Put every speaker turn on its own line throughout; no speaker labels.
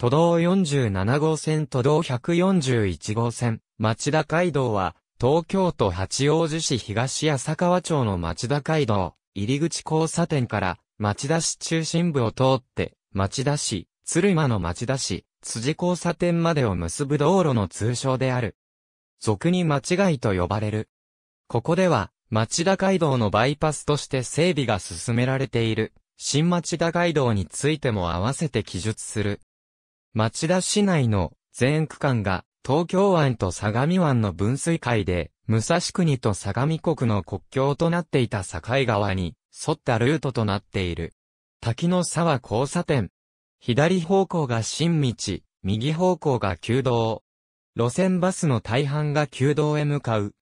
都道47号線都道141号線、町田街道は、東京都八王子市東浅川町の町田街道、入口交差点から町田市中心部を通って、町田市、鶴間の町田市、辻交差点までを結ぶ道路の通称である。俗に町街と呼ばれる。ここでは、町田街道のバイパスとして整備が進められている、新町田街道についても合わせて記述する。町田市内の全区間が東京湾と相模湾の分水海で、武蔵国と相模国の国境となっていた境川に沿ったルートとなっている。滝の沢交差点。左方向が新道、右方向が旧道。路線バスの大半が旧道へ向かう。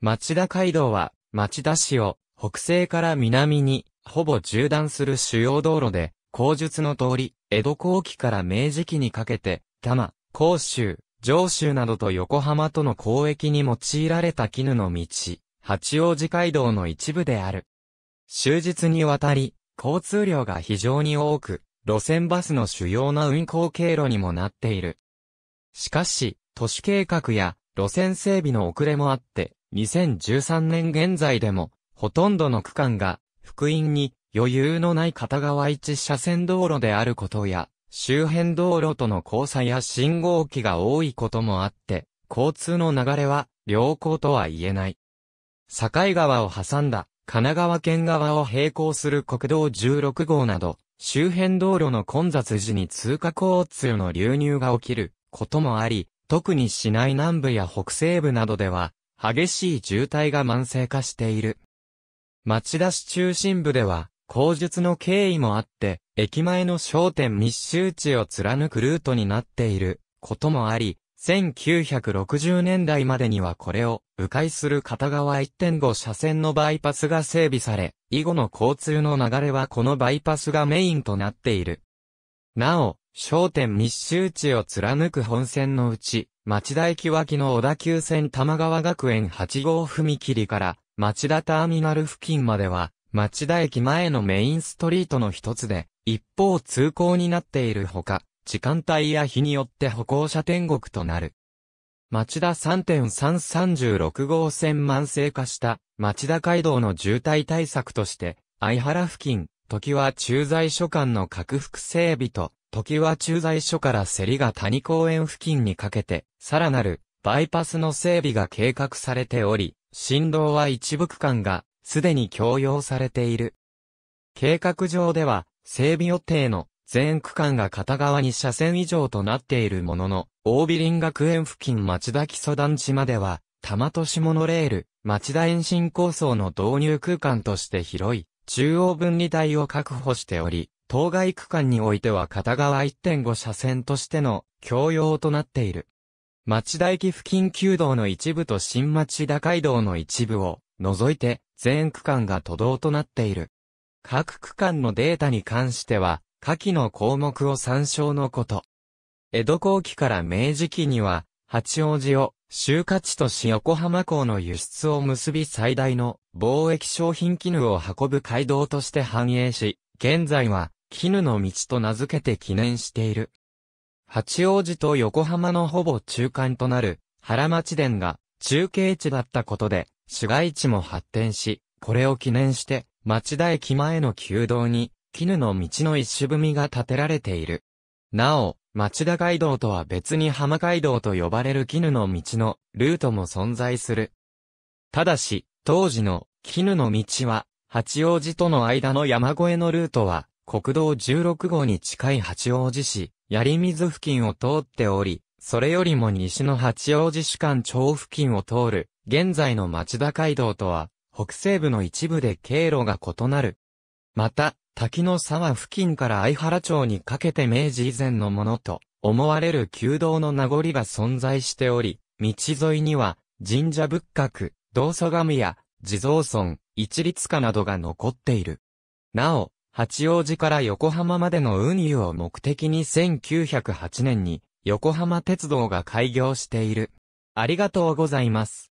町田街道は、町田市を北西から南にほぼ縦断する主要道路で、口述の通り、江戸後期から明治期にかけて、多摩、甲州、上州などと横浜との交易に用いられた絹の道、八王子街道の一部である。終日にわたり、交通量が非常に多く、路線バスの主要な運行経路にもなっている。しかし、都市計画や路線整備の遅れもあって、2013年現在でも、ほとんどの区間が、福音に余裕のない片側一車線道路であることや、周辺道路との交差や信号機が多いこともあって、交通の流れは良好とは言えない。境川を挟んだ神奈川県側を並行する国道16号など、周辺道路の混雑時に通過交通の流入が起きることもあり、特に市内南部や北西部などでは、激しい渋滞が慢性化している。町田市中心部では、口述の経緯もあって、駅前の商店密集地を貫くルートになっていることもあり、1960年代までにはこれを迂回する片側1.5車線のバイパスが整備され、以後の交通の流れはこのバイパスがメインとなっている。なお、商店密集地を貫く本線のうち、町田駅脇の小田急線玉川学園8号踏切から町田ターミナル付近までは、町田駅前のメインストリートの一つで、一方通行になっているほか、時間帯や日によって歩行者天国となる。町田3.336号線慢性化した町田街道の渋滞対策として、相原付近、時は駐在所間の拡幅整備と、時は駐在所から競りが谷公園付近にかけて、さらなるバイパスの整備が計画されており、振動は一部区間がすでに供用されている。計画上では、整備予定の全区間が片側に車線以上となっているものの、大美林学園付近町田基礎団地までは、玉都市モノレール、町田延伸構想の導入空間として広い、中央分離帯を確保しており、当該区間においては片側1.5車線としての共用となっている。町田駅付近旧道の一部と新町田街道の一部を除いて全区間が都道となっている。各区間のデータに関しては下記の項目を参照のこと。江戸後期から明治期には八王子を集荷地とし横浜港の輸出を結び最大の貿易商品絹を運ぶ街道として繁栄し、現在は絹の道と名付けて記念している。八王子と横浜のほぼ中間となる原町殿が中継地だったことで市街地も発展し、これを記念して町田駅前の旧道に絹の道の一種組が建てられている。なお、町田街道とは別に浜街道と呼ばれる絹の道のルートも存在する。ただし、当時の絹の道は、八王子との間の山越えのルートは、国道16号に近い八王子市、槍水付近を通っており、それよりも西の八王子市間町付近を通る、現在の町田街道とは、北西部の一部で経路が異なる。また、滝の沢付近から相原町にかけて明治以前のものと思われる旧道の名残が存在しており、道沿いには神社仏閣、道祖神や地蔵村、一律家などが残っている。なお、八王子から横浜までの運輸を目的に1908年に横浜鉄道が開業している。ありがとうございます。